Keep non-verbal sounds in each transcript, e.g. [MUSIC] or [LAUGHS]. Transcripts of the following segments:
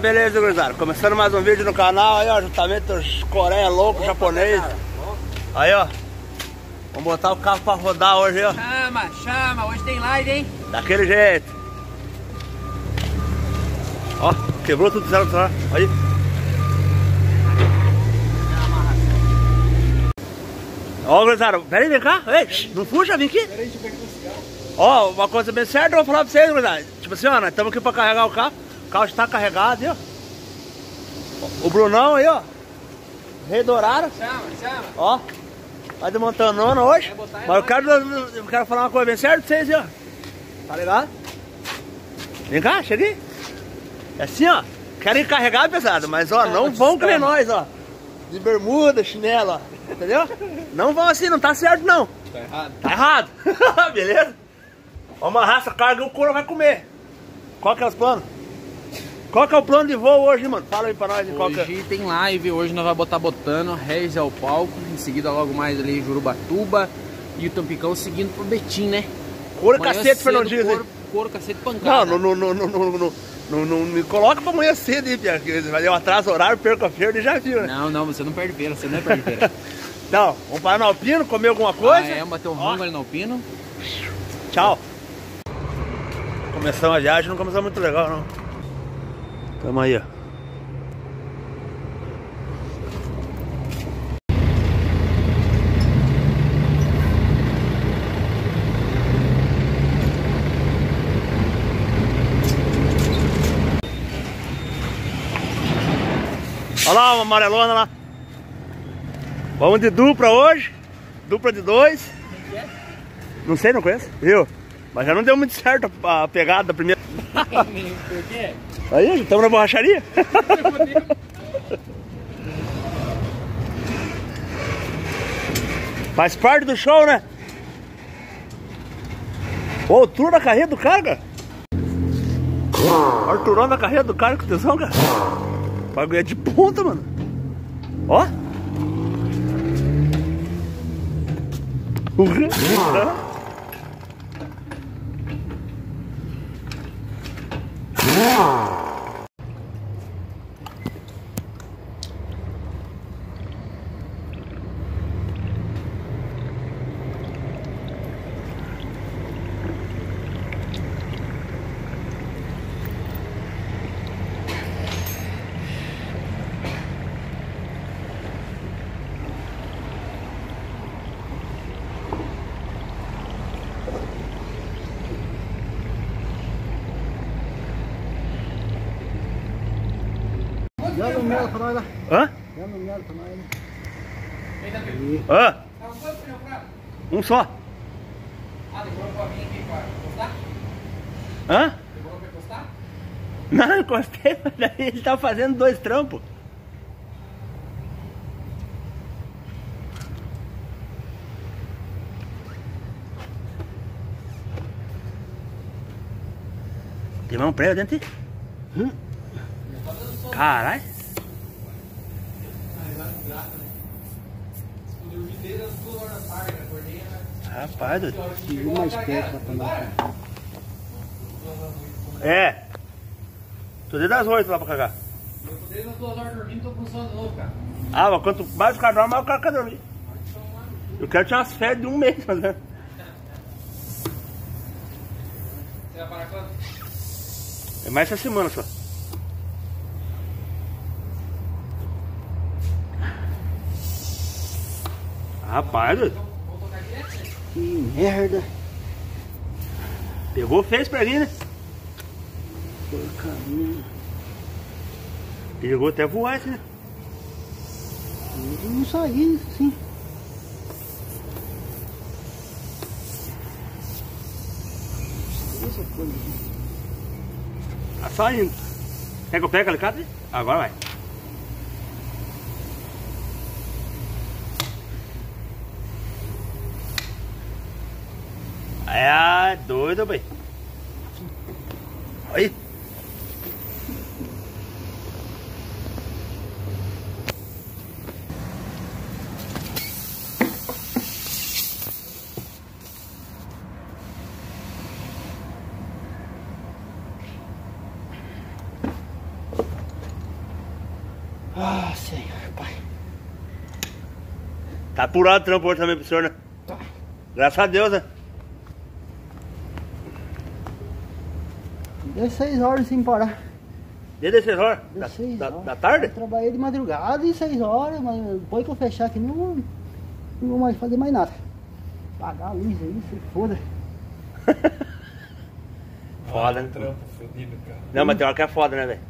beleza, gurizada. Começando mais um vídeo no canal aí, ó. Juntamente os Coreia louco, japonês. Aí, ó. Vamos botar o carro pra rodar hoje, ó. Chama, chama, hoje tem live, hein? Daquele jeito. Ó, quebrou tudo zero lá. Aí. Ó, gurizada, peraí, vem cá. Ei, não fuja, vem aqui. Ó, uma coisa bem certa, eu vou falar pra vocês, gurizada. Tipo assim, ó, nós estamos aqui pra carregar o carro. O carro está carregado, ó. O Brunão aí, ó. Rei. Chama, chama. Ó, vai desmontando hoje. Vai botar Mas eu quero, eu quero falar uma coisa bem séria pra vocês ó. Tá ligado? Vem cá, chega aí. É assim, ó. Querem carregar pesado, mas ó, não vão que nem nós, ó. De bermuda, chinelo, ó. Entendeu? Não vão assim, não tá certo não. Tá errado. Tá errado. [LAUGHS] Beleza? Vamos amarrar essa carga e o couro vai comer. Qual que é os planos? Qual que é o plano de voo hoje, mano? Fala aí pra nós. Qual que é? Hoje tem live, hoje nós vamos botar botando, Reis ao palco, em seguida logo mais ali Jurubatuba e o Tampicão seguindo pro Betim, né? Couro Amanhã cacete, Fernandinho. Couro, couro cacete pancada. não, não, não, não, não, não, não, não me coloca pra amanhã cedo, hein, Pia? Vai um atraso horário, perco a feira e já viu, né? Não, não, você não perde feira, você não é perde feira. [LAUGHS] Não, vamos parar no Alpino, comer alguma coisa. Ah, é, bater um rango ali no Alpino. Tchau. Começamos a viagem, não começou muito legal, não. Tamo aí, ó. Olha lá, uma amarelona lá. Vamos de dupla hoje. Dupla de dois. Não sei, não conheço. Viu? Mas já não deu muito certo a pegada da primeira. Por [LAUGHS] quê? Aí, estamos na borracharia. [LAUGHS] Faz parte do show, né? Ô, altura da carreira do cara, cara. Arturão da carreira do cara com tesão, cara. Bagulho é de ponta, mano. Ó. Uhum. [LAUGHS] Yeah. Hã? Dá no mel pra nós lá. Hã? Um só. Ah, demorou pra vir aqui pra? Hã? Demorou pra postar? Não, eu encostei, mas daí ele tá fazendo dois trampos. Tem mão prego dentro? aí? Hum? Caralho. Rapaz, doido. Chegou mais perto lá pra nós. É. Tô desde as oito lá pra cagar. Eu tô desde as duas horas dormindo, tô com sono de novo, cara. Ah, mas quanto mais o cara dorme, mais o cara quer dormir. Eu quero tirar umas férias de um mês, mas né? Você vai parar quando? É mais essa semana só. Rapaz? Que merda. Pegou, fez pra mim, né? Porcaria. Pegou até voar esse, né? Eu não saí assim. Coisa. Tá saindo. Quer que eu pegue o alicate? Agora vai. É doido, bem. Aí. Ah, senhor, pai. Tá apurado o trampo hoje também pro senhor, né? Tá. Graças a Deus, né? Deu seis horas sem parar. Desde as 6 horas Deu da, seis da, horas. da tarde? Eu trabalhei de madrugada e seis horas, mas depois que eu fechar aqui não vou, não vou mais fazer mais nada. Pagar a luz aí, se foda. [LAUGHS] Foda, né? Trampo fodido, cara. Não, mas tem hora que é foda, né, velho?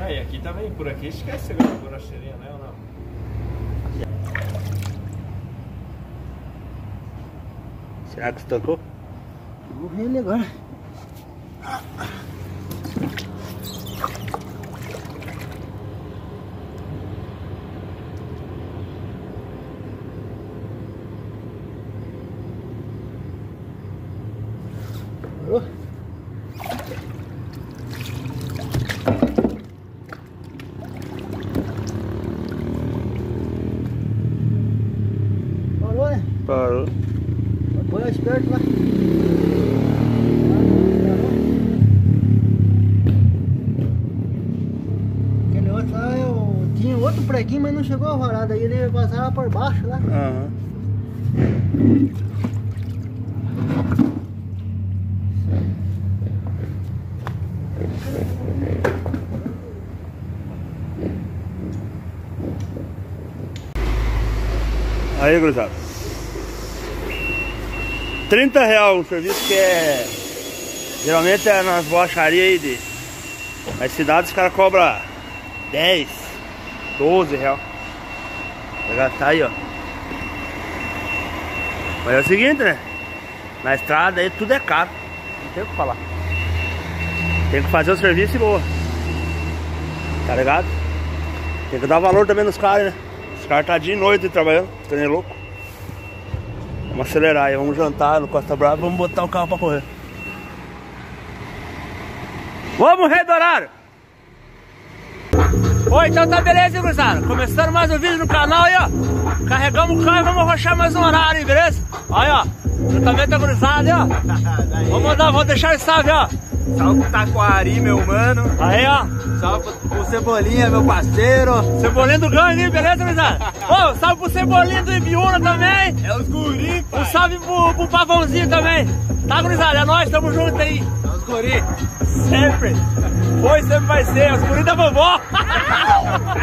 Ah, e aqui também, por aqui esquece agora a borracheirinha, né? Ou não? Será que estancou? Vou ver ele agora. Parou? Parou, né? Parou. Põe esperto lá. Aquele outro lá eu preguinho, mas não chegou a varar, daí ele passava por baixo lá. Aham. Aí, gurizada. 30 reais um serviço que é. Geralmente é nas borracharias aí de. Nas cidades os caras cobram 10, 12 reais. Vai gastar aí, ó. Mas é o seguinte, né? Na estrada aí tudo é caro. Não tem o que falar. Tem que fazer o serviço e boa. Tá ligado? Tem que dar valor também nos caras, né? Os caras tá dia e noite trabalhando, tá nem louco. Vamos acelerar aí, vamos jantar no Costa Brava vamos botar o carro pra correr. Vamos, Rei Dourado! Oi, então tá beleza, hein? Começando mais um vídeo no canal aí, ó. Carregamos o carro e vamos arrochar mais um horário, hein, beleza? Aí, ó. Da gurizada, aí, ó. [LAUGHS] Vamos mandar, vou deixar esse salve, ó. Salve pro Taquari, meu mano. Aí, ó. Salve pro Cebolinha, meu parceiro. Cebolinha do gangue, beleza, gurizada? [LAUGHS] Ô, salve pro Cebolinha do Ibiúna também. É os guri, Um salve pro, pro Pavãozinho também. Tá, gurizada? É nóis, tamo junto aí. É os guri. Sempre. Foi, sempre vai ser. As da vovó. [LAUGHS]